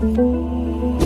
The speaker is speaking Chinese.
嗯。